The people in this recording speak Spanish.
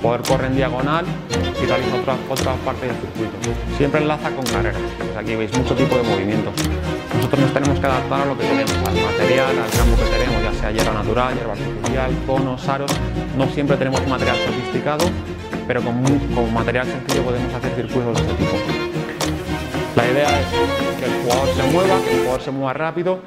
jugador corre en diagonal y realiza otras, otras partes del circuito. Siempre enlaza con carreras. Pues aquí veis mucho tipo de movimientos. Nosotros nos tenemos que adaptar a lo que tenemos, al material, al campo que tenemos, ya sea hierba natural, hierba artificial, conos, aros. No siempre tenemos material sofisticado, pero con, con material sencillo podemos hacer circuitos de este tipo. La idea es que el jugador se mueva, que el jugador se mueva rápido